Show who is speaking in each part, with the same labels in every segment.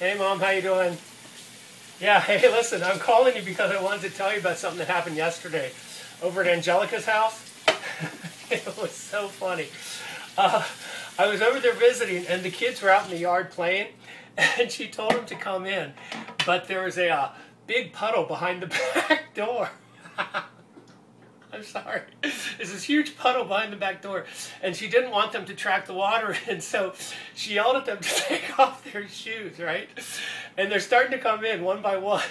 Speaker 1: Hey, Mom, how you doing? Yeah, hey, listen, I'm calling you because I wanted to tell you about something that happened yesterday over at Angelica's house. it was so funny. Uh, I was over there visiting, and the kids were out in the yard playing, and she told them to come in, but there was a uh, big puddle behind the back door. I'm sorry. There's this huge puddle behind the back door, and she didn't want them to track the water in, so she yelled at them to take off their shoes, right? And they're starting to come in one by one.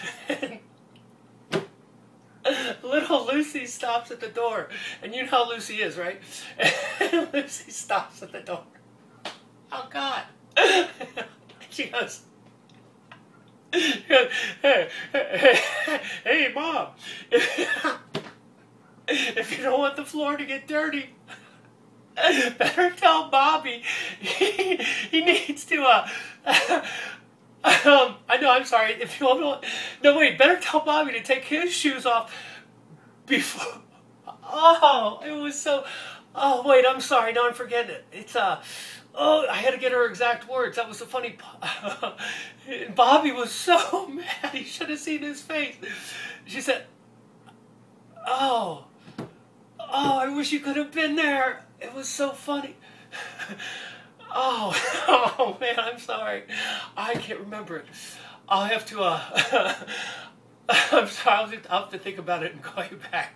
Speaker 1: Little Lucy stops at the door, and you know how Lucy is, right? Lucy stops at the door. Oh God! she goes. Hey, hey, hey, hey, mom! if you don't want the floor to get dirty, better tell Bobby. He, he needs to, uh, um, I know, I'm sorry, if you want to, no wait, better tell Bobby to take his shoes off before, oh, it was so, oh wait, I'm sorry, no, I'm forgetting it, it's, uh, oh, I had to get her exact words, that was the funny, Bobby was so mad, he should have seen his face, she said, Oh, I wish you could have been there. It was so funny. Oh, oh man, I'm sorry. I can't remember it. I'll have to, uh, I'm sorry, I'll have to think about it and call you back.